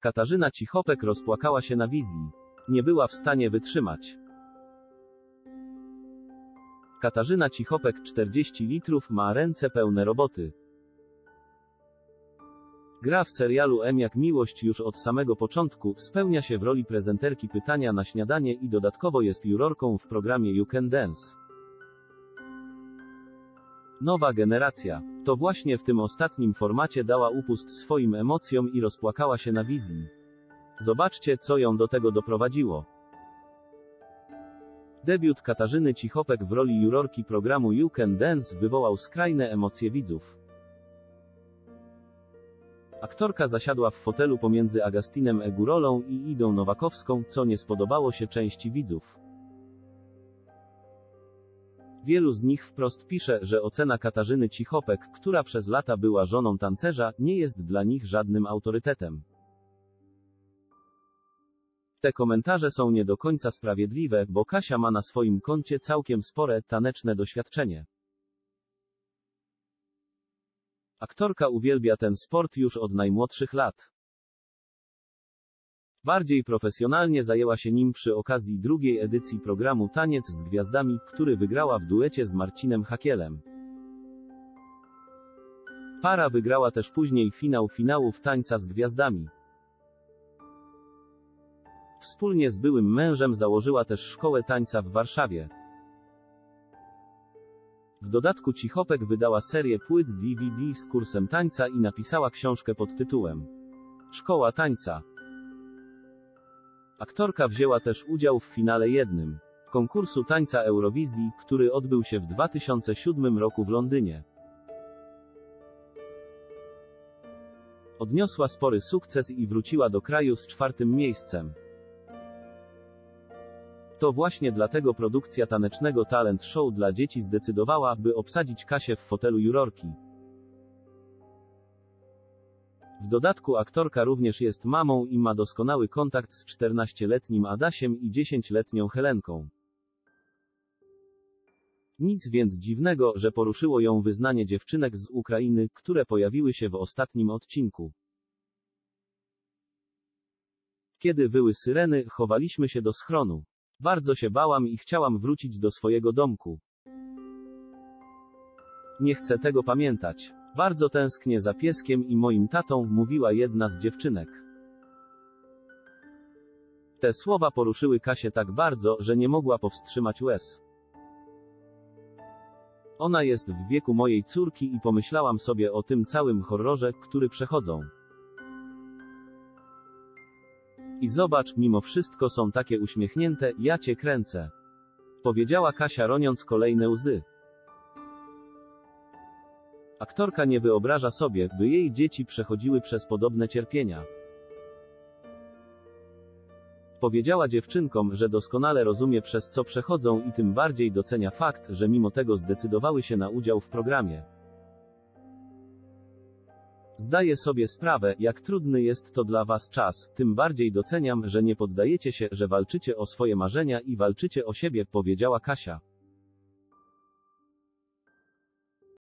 Katarzyna Cichopek rozpłakała się na wizji. Nie była w stanie wytrzymać. Katarzyna Cichopek 40 litrów ma ręce pełne roboty. Gra w serialu M jak miłość już od samego początku, spełnia się w roli prezenterki pytania na śniadanie i dodatkowo jest jurorką w programie You Can Dance. Nowa generacja. To właśnie w tym ostatnim formacie dała upust swoim emocjom i rozpłakała się na wizji. Zobaczcie, co ją do tego doprowadziło. Debiut Katarzyny Cichopek w roli jurorki programu You Can Dance wywołał skrajne emocje widzów. Aktorka zasiadła w fotelu pomiędzy Agastinem Egurolą i Idą Nowakowską, co nie spodobało się części widzów. Wielu z nich wprost pisze, że ocena Katarzyny Cichopek, która przez lata była żoną tancerza, nie jest dla nich żadnym autorytetem. Te komentarze są nie do końca sprawiedliwe, bo Kasia ma na swoim koncie całkiem spore, taneczne doświadczenie. Aktorka uwielbia ten sport już od najmłodszych lat. Bardziej profesjonalnie zajęła się nim przy okazji drugiej edycji programu Taniec z Gwiazdami, który wygrała w duecie z Marcinem Hakielem. Para wygrała też później finał finałów Tańca z Gwiazdami. Wspólnie z byłym mężem założyła też szkołę tańca w Warszawie. W dodatku Cichopek wydała serię płyt DVD z kursem tańca i napisała książkę pod tytułem Szkoła tańca. Aktorka wzięła też udział w finale jednym konkursu tańca Eurowizji, który odbył się w 2007 roku w Londynie. Odniosła spory sukces i wróciła do kraju z czwartym miejscem. To właśnie dlatego produkcja tanecznego talent show dla dzieci zdecydowała, by obsadzić Kasię w fotelu jurorki. W dodatku aktorka również jest mamą i ma doskonały kontakt z 14-letnim Adasiem i 10-letnią Helenką. Nic więc dziwnego, że poruszyło ją wyznanie dziewczynek z Ukrainy, które pojawiły się w ostatnim odcinku. Kiedy wyły syreny, chowaliśmy się do schronu. Bardzo się bałam i chciałam wrócić do swojego domku. Nie chcę tego pamiętać. Bardzo tęsknię za pieskiem i moim tatą, mówiła jedna z dziewczynek. Te słowa poruszyły Kasię tak bardzo, że nie mogła powstrzymać łez. Ona jest w wieku mojej córki i pomyślałam sobie o tym całym horrorze, który przechodzą. I zobacz, mimo wszystko są takie uśmiechnięte, ja cię kręcę. Powiedziała Kasia roniąc kolejne łzy. Aktorka nie wyobraża sobie, by jej dzieci przechodziły przez podobne cierpienia. Powiedziała dziewczynkom, że doskonale rozumie przez co przechodzą i tym bardziej docenia fakt, że mimo tego zdecydowały się na udział w programie. Zdaję sobie sprawę, jak trudny jest to dla Was czas, tym bardziej doceniam, że nie poddajecie się, że walczycie o swoje marzenia i walczycie o siebie, powiedziała Kasia.